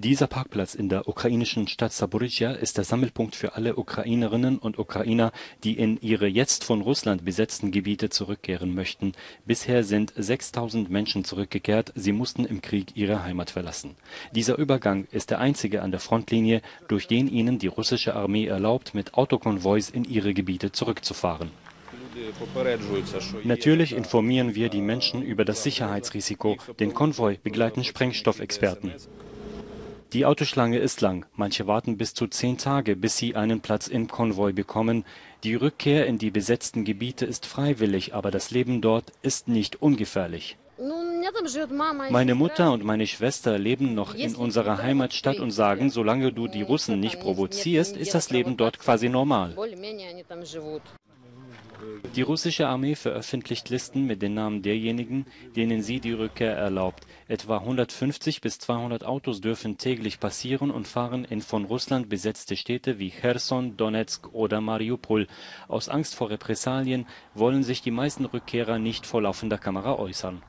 Dieser Parkplatz in der ukrainischen Stadt Saporizhja ist der Sammelpunkt für alle Ukrainerinnen und Ukrainer, die in ihre jetzt von Russland besetzten Gebiete zurückkehren möchten. Bisher sind 6000 Menschen zurückgekehrt, sie mussten im Krieg ihre Heimat verlassen. Dieser Übergang ist der einzige an der Frontlinie, durch den ihnen die russische Armee erlaubt, mit Autokonvois in ihre Gebiete zurückzufahren. Natürlich informieren wir die Menschen über das Sicherheitsrisiko. Den Konvoi begleiten Sprengstoffexperten. Die Autoschlange ist lang, manche warten bis zu zehn Tage, bis sie einen Platz im Konvoi bekommen. Die Rückkehr in die besetzten Gebiete ist freiwillig, aber das Leben dort ist nicht ungefährlich. Meine Mutter und meine Schwester leben noch in unserer Heimatstadt und sagen, solange du die Russen nicht provozierst, ist das Leben dort quasi normal. Die russische Armee veröffentlicht Listen mit den Namen derjenigen, denen sie die Rückkehr erlaubt. Etwa 150 bis 200 Autos dürfen täglich passieren und fahren in von Russland besetzte Städte wie Cherson, Donetsk oder Mariupol. Aus Angst vor Repressalien wollen sich die meisten Rückkehrer nicht vor laufender Kamera äußern